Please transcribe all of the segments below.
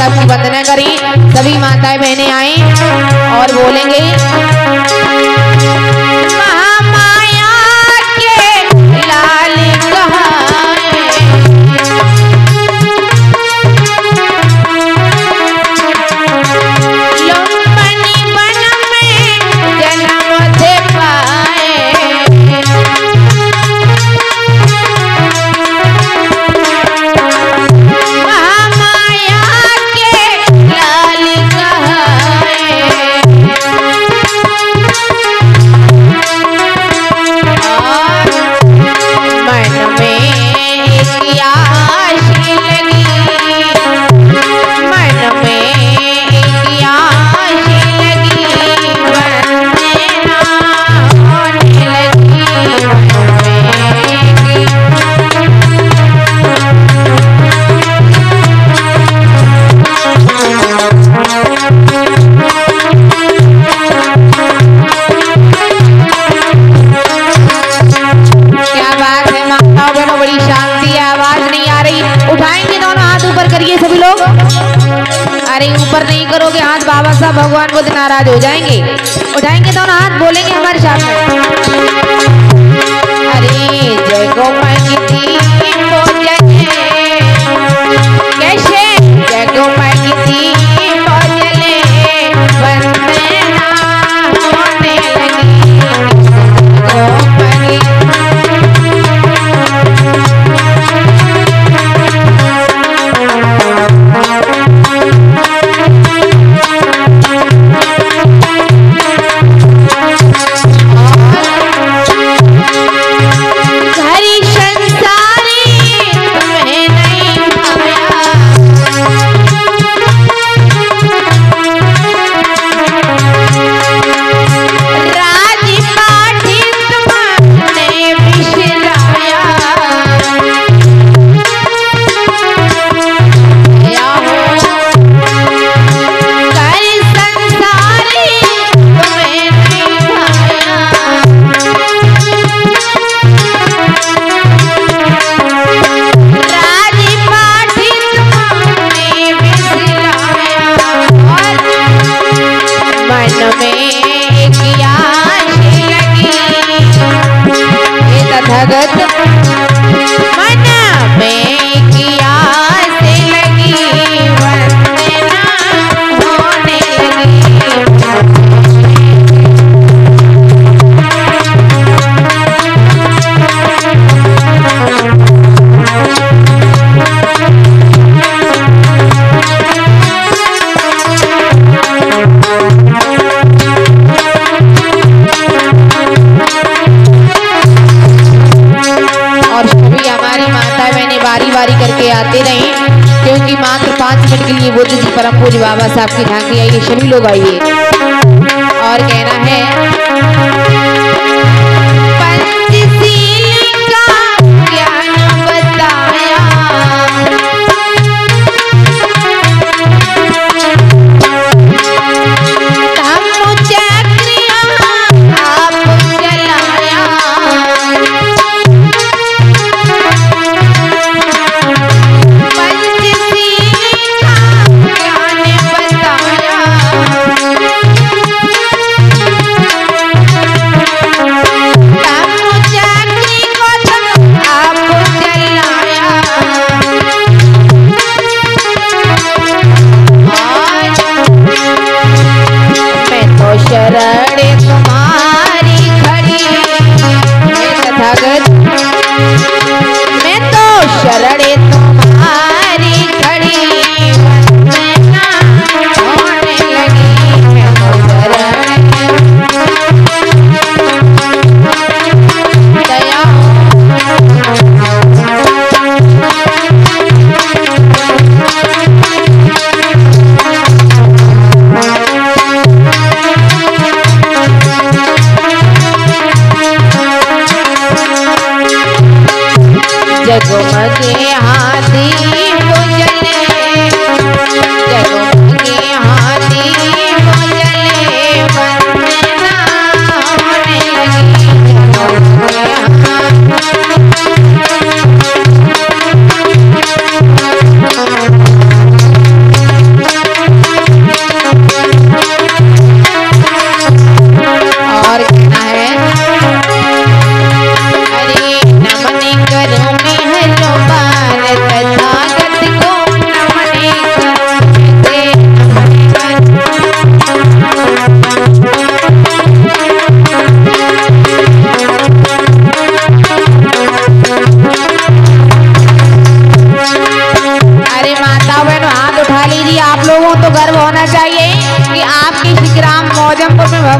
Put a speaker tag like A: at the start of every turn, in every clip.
A: साहब की वंदना करें। सभी माताएँ नाथ बाबा साहब भगवान बुद्ध नाराज़ हो जाएँगे। उठाएँगे दोनों हाथ, बोलेंगे हमारे साथ। अरे, जय गौ वो जी परम पूज बाबा साहब की झांकी आइए सभी लोग आइए। जगमगे हाथी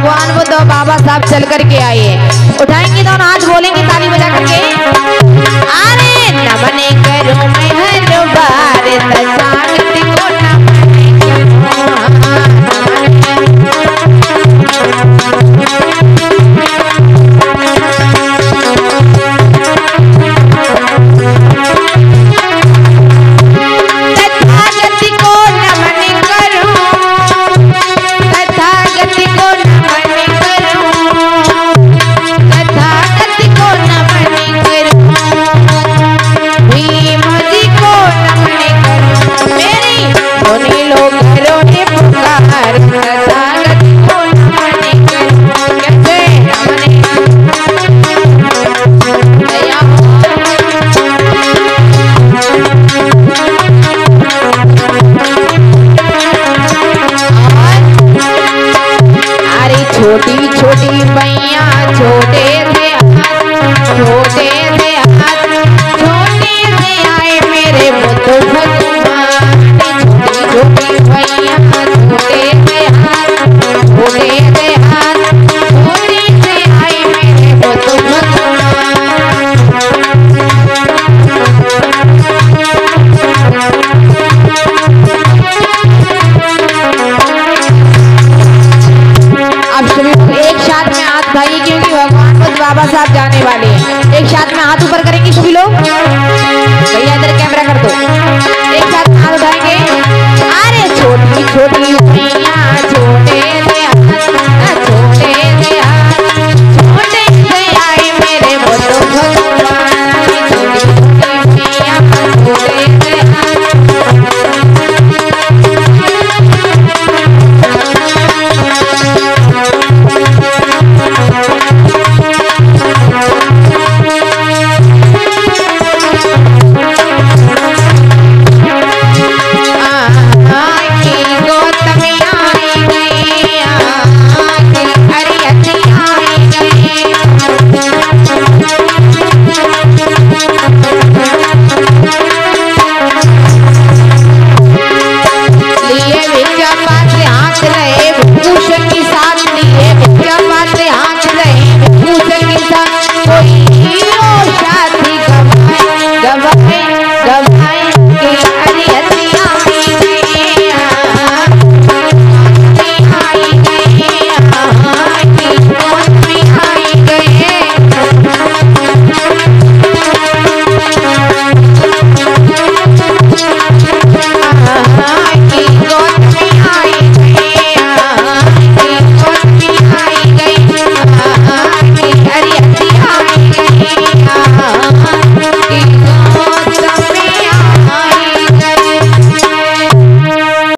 A: भगवान बुद्ध और बाबा साहब चल करके आए। उठाएँगे दोनों हाथ, बोलेंगे ताली बजा करके। अरे बने करो मैं हर बार छोटी छोटी मैया छोटे से छोटे छोटी